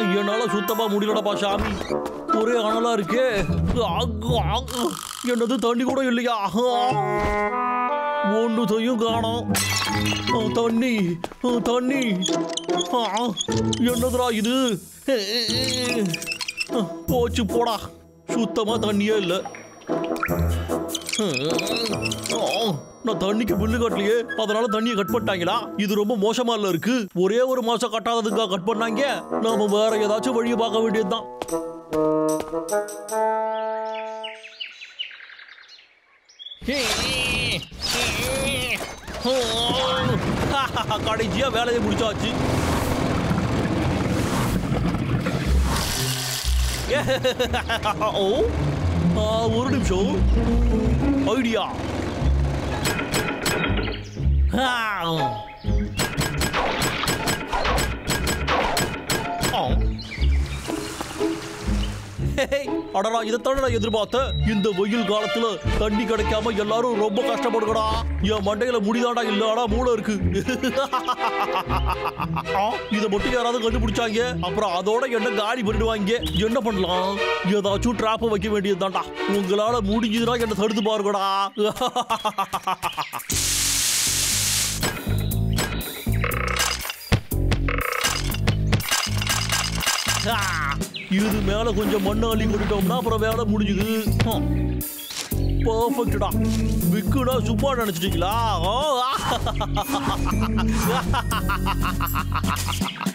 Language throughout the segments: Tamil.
என்னால சுத்தமா முடியலடப்பா சாமி. ஒரே அனலா இருக்கே. என்னது தண்ணி கூட இல்லையா? ஒன்று செய்யும் காணோம். தண்ணி தண்ணி. என்னதுடா இது? போச்சு போடா. சுத்தமா தண்ணியே இல்லை. நான் தண்ணிக்கு பில்லு கட்டலையே. அதனால தண்ணியை கட் பண்ணிட்டாங்களா இது ரொம்ப மோசமா இல்ல இருக்கு. ஒரே ஒரு மாசம் கட்டாததுக்கா கட் பண்ணாங்க. நாம வேற ஏதாச்சும் வழியை பார்க்க வேண்டியதுதான். கடைசியா வேலையை முடிச்சாச்சு. ஓ ஆ, ஒரு நிமிஷம் ஐடியா அடடா இதைத்தானே நான் எதிர்பார்த்தேன் இந்த வெயில் காலத்துல தண்ணி கிடைக்காம எல்லாரும் ரொம்ப கஷ்டப்படுங்கடா. என் மண்டையில முடிதாடா இல்ல ஆனா மூளை இருக்கு. இதை மட்டும் யாராவது கண்டுபிடிச்சாங்க? அப்புறம் அதோட என்ன காலி பண்ணிடுவாங்க? என்ன பண்ணலாம்? ஏதாச்சும் டிராப் வைக்க வேண்டியதுதான்டா. உங்களால முடிஞ்சதுன்னா என்ன தடுத்து பாருங்கடா. இது மேல கொஞ்சம் மண்ணு அள்ளி கொண்டுட்டோம்னா அப்புறம் வேலை முடிஞ்சுது. பர்ஃபெக்டா விக்குடா சும்மா நினைச்சிட்டீங்களா? ஓ,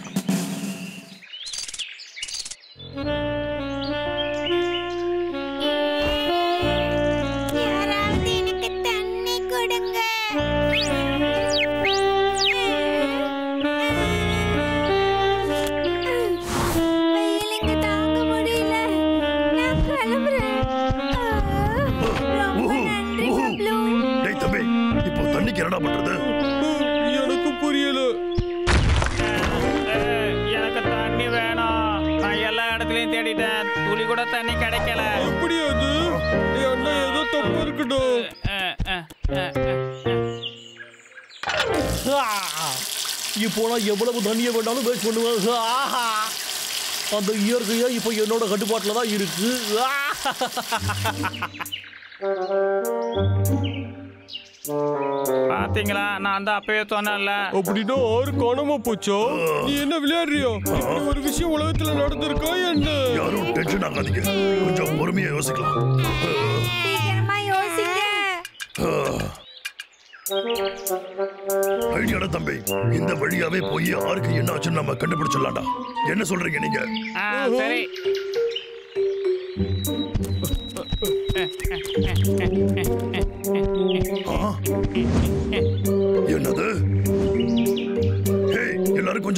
எனக்கு புரியல. எனக்கு தண்ணி வேணும். நான் எல்லா இடத்துலயும் தேடிட்டேன். துளி கூட தண்ணி கிடைக்கல. அப்படி அது என்ன ஏதோ தப்பு இருக்கட்டும். இப்போ நான் எவ்வளவு தண்ணியை வேணாலும் வேஸ்ட் பண்ணுவேன். ஆஹா. அந்த இயற்கையா இப்போ என்னோட கட்டுப்பாட்டில் தான் இருக்கு. பாத்தீங்களா? நான் தான் அப்பவே சொன்னேன்ல. அப்படின்னா ஆறு காணாம போச்சா? நீ என்ன விளையாடுறியா? இப்படி ஒரு விஷயம் உலகத்துல நடந்திருக்கா என்ன? யாரும் டென்ஷன் ஆகாதீங்க. கொஞ்சம் பொறுமையா யோசிக்கலாம். ஐடியாடா தம்பி இந்த வழியாவே போய் யாருக்கு என்ன ஆச்சுன்னு நம்ம கண்டுபிடிச்சிடலாம்டா. என்ன சொல்றீங்க நீங்க? சரி.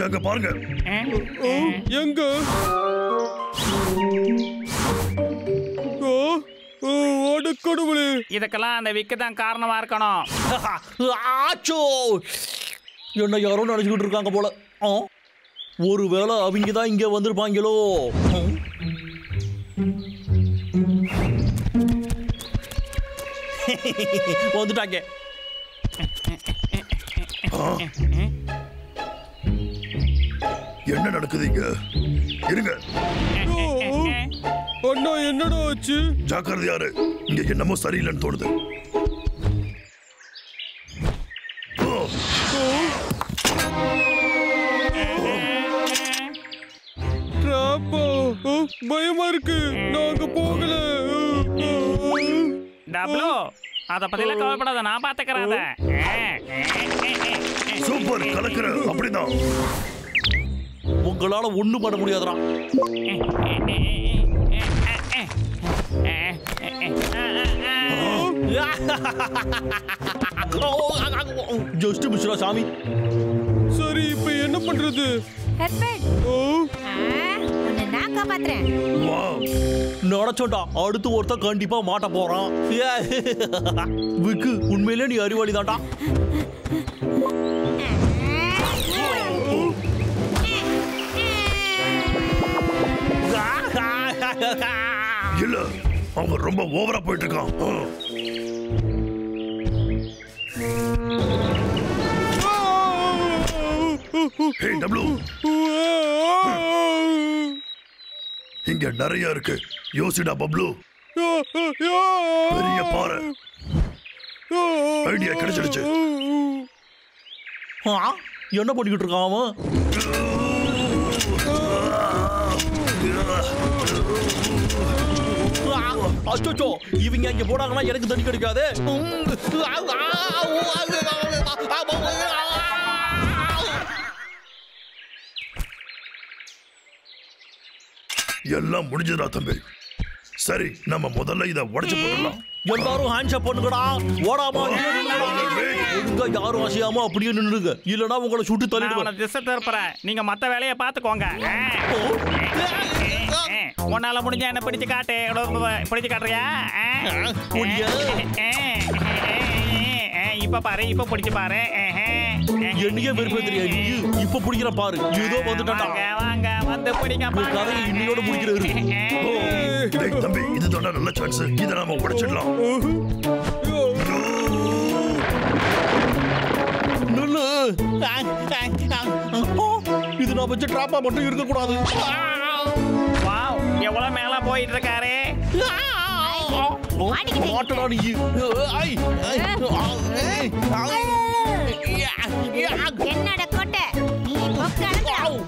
அங்க பாருங்க ஓ, எங்க அடக்கடவுளே இதுக்கெல்லாம் அந்த விக்கு தான் காரணமா இருக்கணும் ஆச்சோ என்ன யாரோ நினைச்சுக்கிட்டு இருக்காங்க போல. ஒருவேளை அவங்க தான் இங்க வந்திருப்பாங்களோ. வந்துட்டாங்க என்ன நடக்குது இங்க இருங்க. அண்ணா என்னடா ஆச்சு? ஜாக்கிரதையாரு இங்க என்னமோ சரியில்லைன்னு தோணுது. பயமா இருக்கு. நான் அங்க போகல. டபுளோ அத பத்திலாம் கவலைப்படாத நான் பாத்துக்கிறேன் சூப்பர் கலக்குற அப்படிதான். உங்களால ஒண்ணும் பண்ண முடியாதுடா. ஜஸ்ட் மிஸ்ரா சாமி சரி இப்ப என்ன பண்றது? நினைச்சோண்டா அடுத்து ஒருத்தன் கண்டிப்பா மாட்ட போறான். விக்கு உண்மையிலே நீ அறிவாளி தான்டா அவன் ரொம்ப ஓவரா போயிட்டு இருக்கான். இங்க நிறைய இருக்கு. யோசிடா பப்ளு. பெரிய பாறை. ஐடியா கிடைச்சிடுச்சு. என்ன பண்ணிக்கிட்டு இருக்கான் அவன்? அச்சோ இவங்க இங்க போனாங்கன்னா எனக்கு தண்ணி கிடைக்காது. எல்லாம் முடிஞ்சதா தம்பி. சரி நம்ம முதல்ல இத உடைச்சு போடலாம் எல்லாரும் ஹேண்ட்ஷப் பண்ணுங்கடா. ஓடாம. ஒழுங்கா யாரும் அசையாம அப்படியே நின்னுங்க இல்லனா உங்களை சுட்டு தள்ளிடுவேன். திசை திருப்புறேன் நீங்க மத்த வேலையை. ஆ, உன்னால முடிஞ்ச என்ன பிடிச்சு காட்டு பிடிச்சு காட்டுறியா இப்ப பாரு இப்ப பிடிச்சு பாரு என்னையே வெறுப்பே தெரியாது நீ இப்ப பிடிக்கிற பாரு ஏதோ வந்துட்டான்டா வாங்க வந்து பிடிங்க உன் கதையை இன்னையோட முடிக்கிறாரு டேய் தம்பி இது தொண்டா நல்ல சான்ஸ் இத நாம உடைச்சிடலாம் இது நான் வச்ச டிராப்பா மட்டும் இருக்க கூடாது வாவ் எவ்வளவு மேல போயிட்டு இருக்காரு மாட்டடா நீ. ஐ. என்னோட கோட்டை? நீ.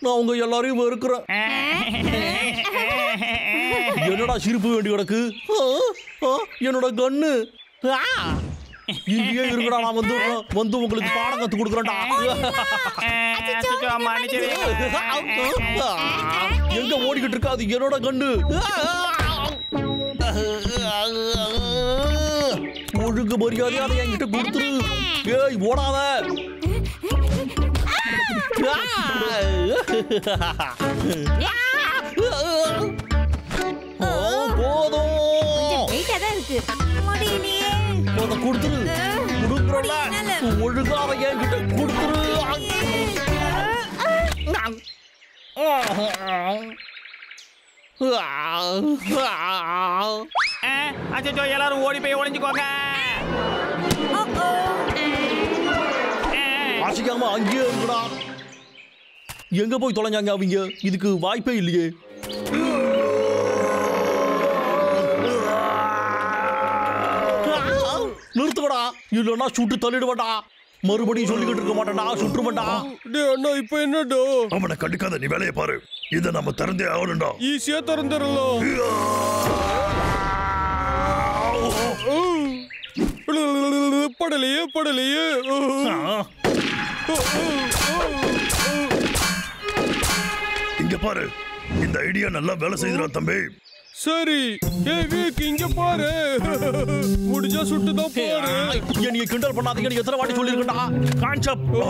நான் உங்க எல்லாரையும் வெறுக்கிறேன். என்னடா சிரிப்பு வேண்டி கிடக்கு? என்னோட கண்ணு. இங்கேயே இருக்கடா நான் வந்து வந்து உங்களுக்கு பாடம் கத்து கொடுக்குறேன்டா. எங்க ஓடிக்கிட்டு இருக்கா? அது என்னோட கண்ணு. ஒழுங்கு மரியாதையா அதை என்கிட்ட கொடுத்துரு. ஏய் ஓடாத. ஓ, போதும். வெயிட்டா தான் இருக்கு. முடியலையே அதை கொடுத்துரு. கொடுக்குறல ஒழுங்கா அதை என்கிட்ட கொடுத்துரு. அச்சோ எல்லாரும் ஓடி போய் ஒளிஞ்சுக்கோங்க. வாசிக்காம அங்கேயே இருக்குடா எங்க போய் தொலைஞ்சாங்க அவங்க? இதுக்கு வாய்ப்பே இல்லையே. இல்லைன்னா சுட்டு தள்ளிடுவேன்டா. மறுபடியும் சொல்லிக்கிட்டு இருக்க மாட்டேன்டா சுட்டுருவேன்டா. டேய் அண்ணா இப்போ என்னடா? அவனை கண்டுக்காத நீ வேலையை பாரு. இத நம்ம திறந்தே ஆகணும்டா. ஈஸியா திறந்துடலாம். படலையே படலையே. இங்க பாரு. இந்த ஐடியா நல்லா வேலை செய்துடா தம்பி. சரி இங்க பாரு முடிஞ்சா சுட்டு தான் பாரு என்னைய கிண்டல் பண்ணாதீங்கன்னு எத்தனை வாட்டி சொல்லியிருக்கேன்டா கான்செப்ட் ஓ.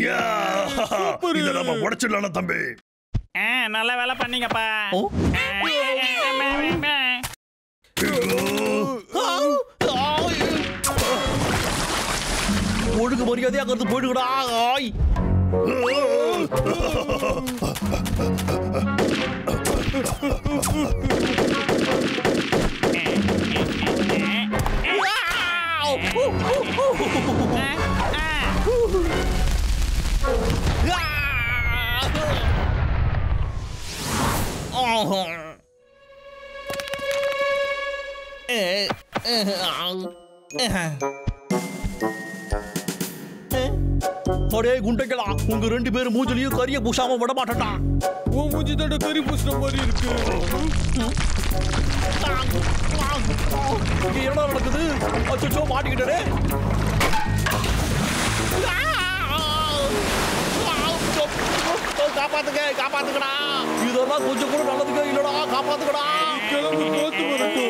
இத நம்ம உடைச்சிடலாம் தம்பி. நல்ல வேலை பண்ணீங்கப்பா. ஒழுங்கு மரியாதையா அங்கிருந்து போயிடுங்கடா. ஆய். அடே குண்டைகளா உங்க ரெண்டு பேரும் மூஞ்சிலையும் கரிய பூசாம விட மாட்டேன்டா உன் மூஞ்சி தட கறி பூசுற மாதிரி இருக்கு. இங்க என்ன நடக்குது? அச்சோ மாட்டிக்கிட்டே காப்பாத்துங்க காப்பாத்துக்கடா இதெல்லாம் கொஞ்சம் கூட நல்லதுக்கே இல்லடா காப்பாத்துக்கடா கிளம்பு காத்து வரட்டும்